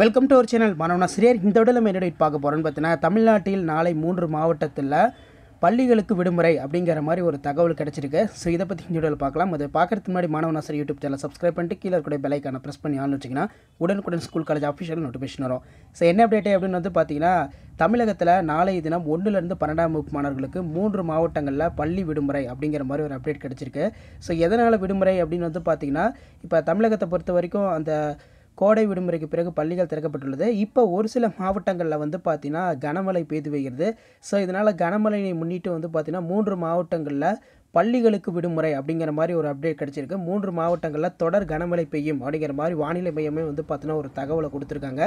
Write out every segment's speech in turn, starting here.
Welcome to our channel மாணவனா சிறியர் இந்த விட நம்ம பார்க்க போகிறோம்னு பார்த்தீங்கன்னா தமிழ்நாட்டில் நாளை மூன்று மாவட்டத்தில் பள்ளிகளுக்கு விடுமுறை அப்படிங்கிற மாதிரி ஒரு தகவல் கிடச்சிருக்கு. ஸோ இதை பற்றி இந்த வீடியோவில் பார்க்கலாம். அது பார்க்குறதுக்கு முன்னாடி மாணவனாசர் யூடியூப் சேனல் சப்ஸ்கிரைப் பண்ணிட்டு கீழே இருக்கிற பெலைக்கான ப்ரெஸ் பண்ணி ஆன் வச்சிங்கன்னா உடனுக்குடன் ஸ்கூல் காலேஜ் ஆஃபிஷியல் நோட்டிஃபிகேஷன் வரும். ஸோ என்ன அப்டேட் அப்படின்னு வந்து பார்த்தீங்கன்னா தமிழகத்தில் நாளைய தினம் ஒன்றுலேருந்து பன்னெண்டாம் வகுப்பு மாணவர்களுக்கு மூன்று மாவட்டங்களில் பள்ளி விடுமுறை அப்படிங்கிற மாதிரி ஒரு அப்டேட் கிடச்சிருக்கு. ஸோ எதனால் விடுமுறை அப்படின்னு வந்து பார்த்தீங்கன்னா இப்போ தமிழகத்தை பொறுத்த வரைக்கும் அந்த கோடை விடுமுறைக்கு பிறகு பள்ளிகள் திறக்கப்பட்டுள்ளது. இப்போ ஒரு சில மாவட்டங்களில் வந்து பார்த்திங்கன்னா கனமழை பெய்து வருகிறது ஸோ இதனால் கனமழையை முன்னிட்டு வந்து பார்த்தீங்கன்னா மூன்று மாவட்டங்களில் பள்ளிகளுக்கு விடுமுறை அப்படிங்கிற மாதிரி ஒரு அப்டேட் கிடச்சிருக்கு. மூன்று மாவட்டங்களில் தொடர் கனமழை பெய்யும் அப்படிங்கிற மாதிரி வானிலை மையமே வந்து பார்த்தீங்கன்னா ஒரு தகவலை கொடுத்துருக்காங்க.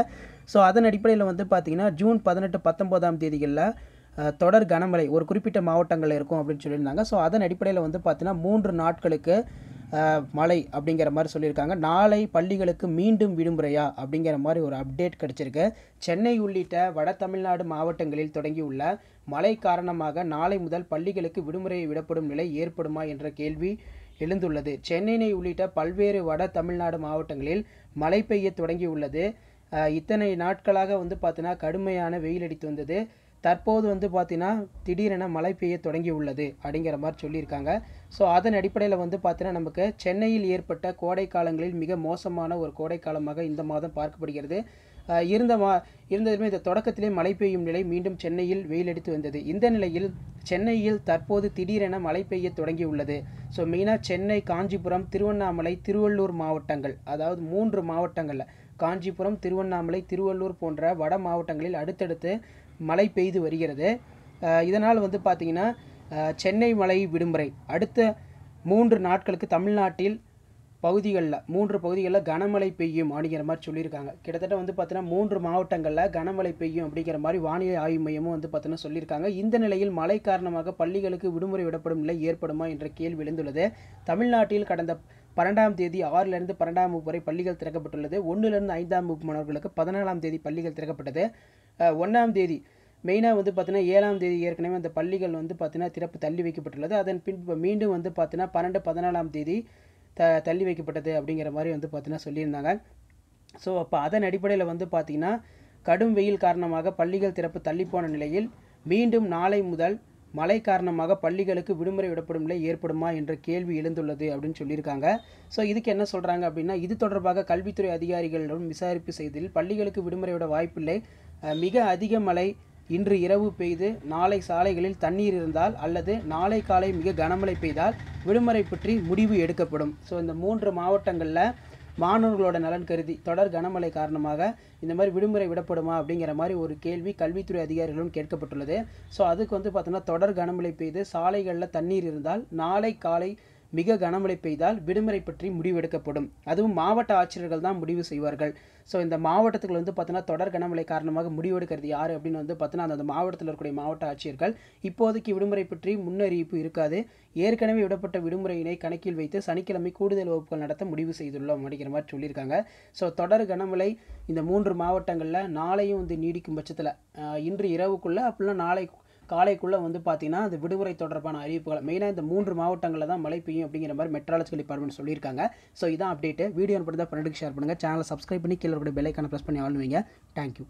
ஸோ அதன் அடிப்படையில் வந்து பார்த்தீங்கன்னா ஜூன் பதினெட்டு பத்தொம்போதாம் தேதிகளில் தொடர் கனமழை ஒரு குறிப்பிட்ட மாவட்டங்களில் இருக்கும் அப்படின்னு சொல்லியிருந்தாங்க. ஸோ அதன் அடிப்படையில் வந்து பார்த்திங்கன்னா மூன்று நாட்களுக்கு மழை அப்படிங்கிற மாதிரி சொல்லியிருக்காங்க. நாளை பள்ளிகளுக்கு மீண்டும் விடுமுறையா அப்படிங்கிற மாதிரி ஒரு அப்டேட் கிடச்சிருக்கு. சென்னை உள்ளிட்ட வட தமிழ்நாடு மாவட்டங்களில் தொடங்கியுள்ள மழை காரணமாக நாளை முதல் பள்ளிகளுக்கு விடுமுறை விடப்படும் நிலை ஏற்படுமா என்ற கேள்வி எழுந்துள்ளது. சென்னையை உள்ளிட்ட பல்வேறு வட தமிழ்நாடு மாவட்டங்களில் மழை பெய்ய தொடங்கியுள்ளது. இத்தனை நாட்களாக வந்து பார்த்தீங்கன்னா கடுமையான வெயில் அடித்து வந்தது. தற்போது வந்து பார்த்தீங்கன்னா திடீரென மழை பெய்ய தொடங்கி உள்ளது அப்படிங்கிற மாதிரி சொல்லியிருக்காங்க. ஸோ அதன் அடிப்படையில் வந்து பார்த்தீங்கன்னா நமக்கு சென்னையில் ஏற்பட்ட கோடை காலங்களில் மிக மோசமான ஒரு கோடை காலமாக இந்த மாதம் பார்க்கப்படுகிறது. இருந்த மா இருந்ததுமே இந்த தொடக்கத்திலே மழை பெய்யும் நிலை மீண்டும் சென்னையில் வெயில் அடித்து வந்தது. இந்த நிலையில் சென்னையில் தற்போது திடீரென மழை பெய்ய தொடங்கி உள்ளது. ஸோ மெயினாக சென்னை காஞ்சிபுரம் திருவண்ணாமலை திருவள்ளூர் மாவட்டங்கள் அதாவது மூன்று மாவட்டங்களில் காஞ்சிபுரம் திருவண்ணாமலை திருவள்ளூர் போன்ற வட மாவட்டங்களில் அடுத்தடுத்து மழை பெய்து வருகிறது. இதனால் வந்து பார்த்திங்கன்னா சென்னை மழை விடுமுறை. அடுத்த மூன்று நாட்களுக்கு தமிழ்நாட்டில் பகுதிகளில் மூன்று பகுதிகளில் கனமழை பெய்யும் அப்படிங்கிற மாதிரி சொல்லியிருக்காங்க. கிட்டத்தட்ட வந்து பார்த்தீங்கன்னா மூன்று மாவட்டங்களில் கனமழை பெய்யும் அப்படிங்கிற மாதிரி வானிலை ஆய்வு மையமும் வந்து பார்த்தீங்கன்னா சொல்லியிருக்காங்க. இந்த நிலையில் மழை காரணமாக பள்ளிகளுக்கு விடுமுறை விடப்படும் நிலை ஏற்படுமா என்ற கேள்வி எழுந்துள்ளது. தமிழ்நாட்டில் கடந்த பன்னெண்டாம் தேதி ஆறிலிருந்து பன்னெண்டாம் வகுப்பு வரை பள்ளிகள் திறக்கப்பட்டுள்ளது. ஒன்றிலிருந்து ஐந்தாம் வகுப்பு மாணவர்களுக்கு பதினாலாம் தேதி பள்ளிகள் திறக்கப்பட்டது. ஒன்றாம் தேதி மெயினாக வந்து பார்த்தீங்கன்னா ஏழாம் தேதி ஏற்கனவே அந்த பள்ளிகள் வந்து பார்த்தீங்கன்னா திறப்பு தள்ளி வைக்கப்பட்டுள்ளது. அதன் பின் மீண்டும் வந்து பார்த்தீங்கன்னா பன்னெண்டு பதினாலாம் தேதி த தள்ளி வைக்கப்பட்டது அப்படிங்கிற மாதிரி வந்து பார்த்தீங்கன்னா சொல்லியிருந்தாங்க. ஸோ அப்போ அதன் அடிப்படையில் வந்து பார்த்தீங்கன்னா கடும் வெயில் காரணமாக பள்ளிகள் திறப்பு தள்ளிப்போன நிலையில் மீண்டும் நாளை முதல் மழை காரணமாக பள்ளிகளுக்கு விடுமுறை விடப்படும் நிலை ஏற்படுமா என்ற கேள்வி எழுந்துள்ளது அப்படின்னு சொல்லியிருக்காங்க. ஸோ இதுக்கு என்ன சொல்கிறாங்க அப்படின்னா இது தொடர்பாக கல்வித்துறை அதிகாரிகளிடம் விசாரிப்பு செய்ததில் பள்ளிகளுக்கு விடுமுறை விட வாய்ப்பில்லை. மிக அதிக மழை இன்று இரவு பெய்து நாளை சாலைகளில் தண்ணீர் இருந்தால் அல்லது நாளை காலை மிக கனமழை பெய்தால் விடுமுறை பற்றி முடிவு எடுக்கப்படும். ஸோ இந்த மூன்று மாவட்டங்களில் மாணவர்களோட நலன் கருதி தொடர் கனமழை காரணமாக இந்த மாதிரி விடுமுறை விடப்படுமா அப்படிங்கிற மாதிரி ஒரு கேள்வி கல்வித்துறை அதிகாரிகளும் கேட்கப்பட்டுள்ளது. ஸோ அதுக்கு வந்து பார்த்தோன்னா தொடர் கனமழை பெய்து சாலைகளில் தண்ணீர் இருந்தால் நாளை காலை மிக கனமழை பெய்தால் விடுமுறை பற்றி முடிவெடுக்கப்படும். அதுவும் மாவட்ட ஆட்சியர்கள் தான் முடிவு செய்வார்கள். ஸோ இந்த மாவட்டத்துக்கு வந்து பார்த்தீங்கன்னா தொடர் கனமழை காரணமாக முடிவெடுக்கிறது யார் அப்படின்னு வந்து பார்த்தீங்கன்னா அந்த மாவட்டத்தில் இருக்கக்கூடிய மாவட்ட ஆட்சியர்கள் இப்போதைக்கு விடுமுறை பற்றி முன்னறிவிப்பு இருக்காது. ஏற்கனவே விடப்பட்ட விடுமுறையினை கணக்கில் வைத்து சனிக்கிழமை கூடுதல் வகுப்புகள் நடத்த முடிவு செய்துள்ளோம் அப்படிங்கிற மாதிரி சொல்லியிருக்காங்க. ஸோ தொடர் கனமழை இந்த மூன்று மாவட்டங்களில் நாளையும் வந்து நீடிக்கும் பட்சத்தில் இன்று இரவுக்குள்ளே அப்படிலாம் நாளை காலைக்குள்ளே வந்து பார்த்தீங்கன்னா அந்த விடுமுறை தொடர்பான அறிவிப்புகள் மெயினாக இந்த மூன்று மாவட்டங்களில் தான் மழை பெய்யும் அப்படிங்கிற மாதிரி மெட்ராலஜிக்கல் டிபார்ட்மெண்ட் சொல்லியிருக்காங்க. ஸோ இதான் அப்டேட்டு வீடியோ அனுப்பிட்டு தான் ஃப்ரெண்டுக்கு ஷேர் பண்ணுங்கள் சேனலை சப்ஸ்கிரைப் பண்ணி கீழே இருக்கிற பெல்லைக்கான ப்ரெஸ் பண்ணி ஆளுவீங்க தேங்க்யூ